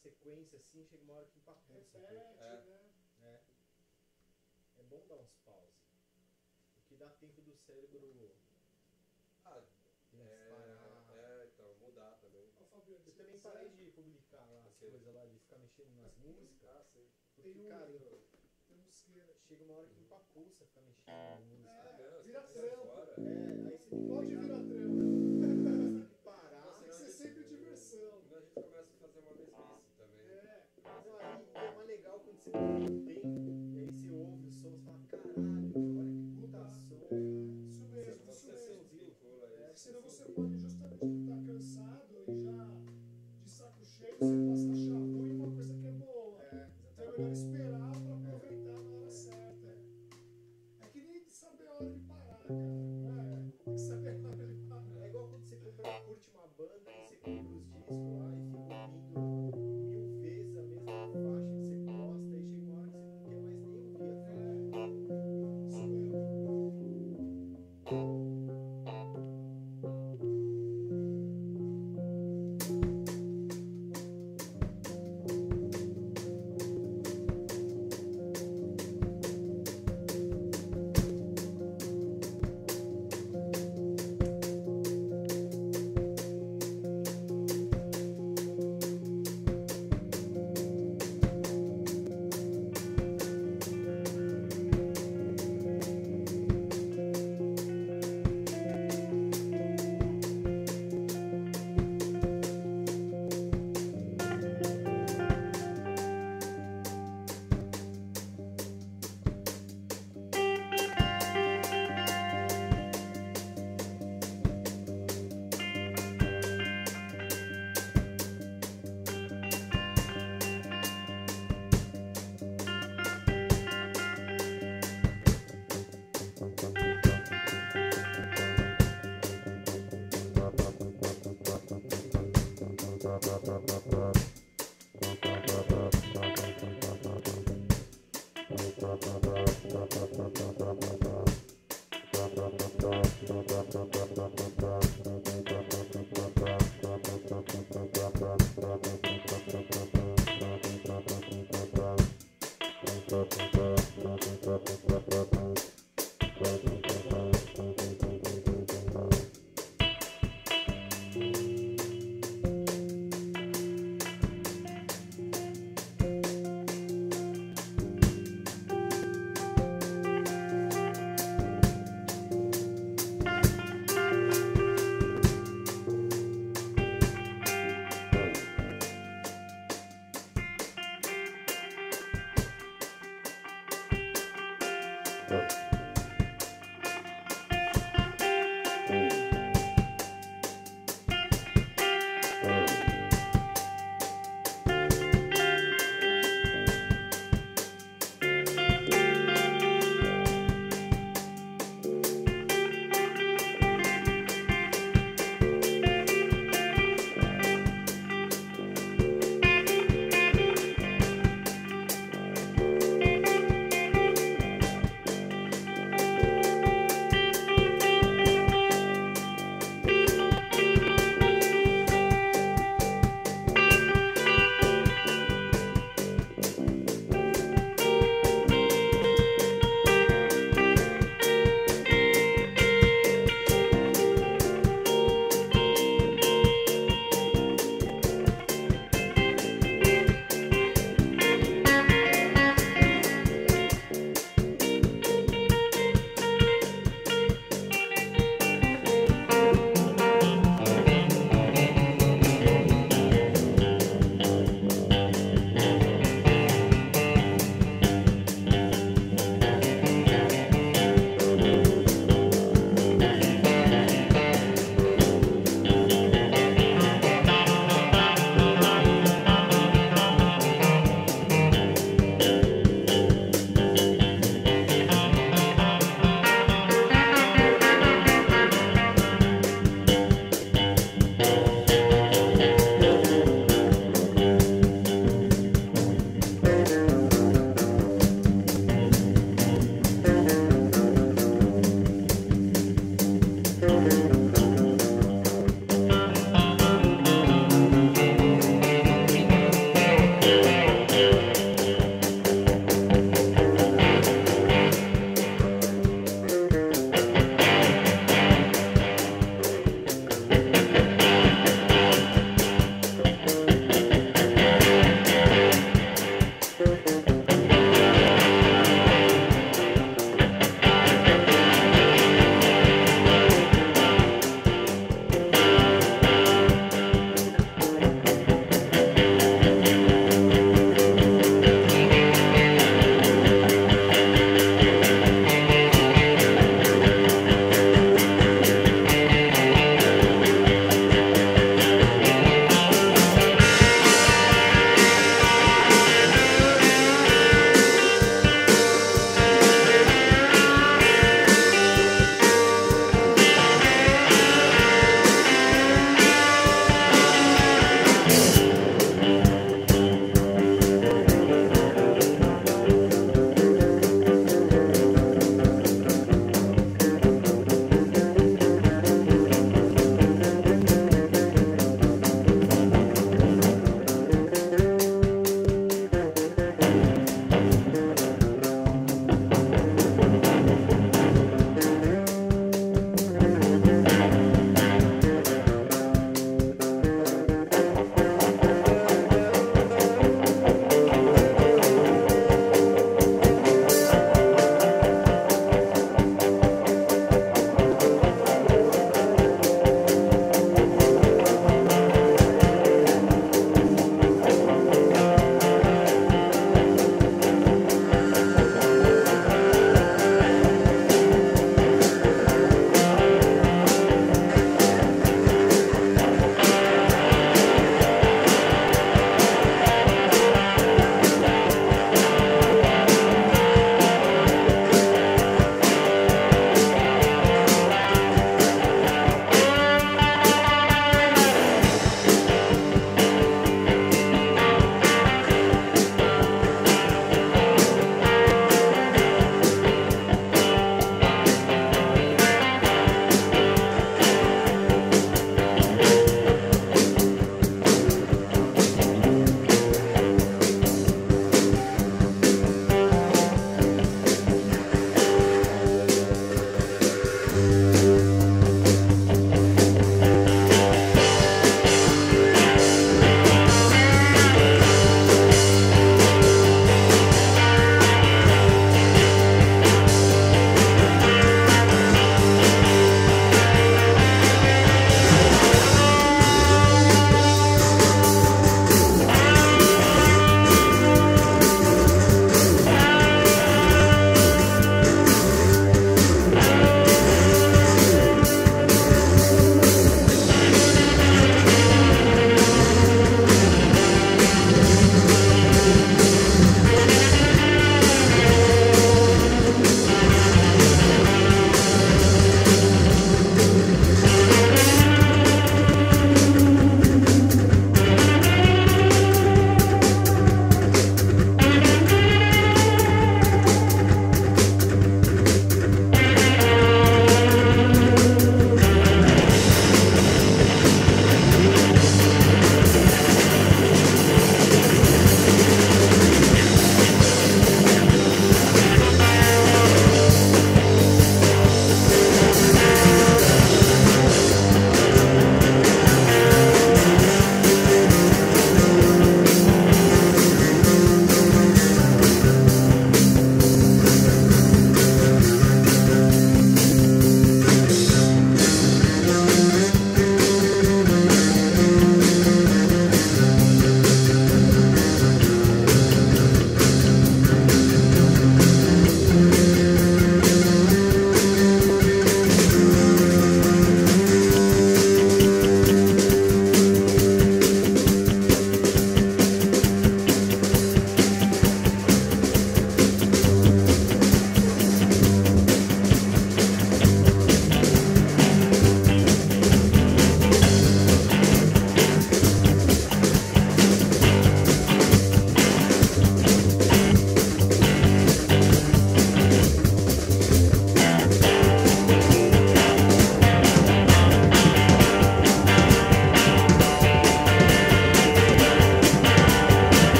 Sequência assim, chega uma hora que empapuça. Repete, É. né? É. É bom dar uns paus. O que dá tempo do cérebro Ah, parar. é, é, então, mudar também. Ô, Fabiano, Eu também parei de publicar lá as coisas lá, de ficar mexendo nas músicas. Ah, sim. Porque, Tem um- cara, eu- tem um chega uma hora que empapuça ficar mexendo na música. É, vira sair trampo. fora. É, it's a game.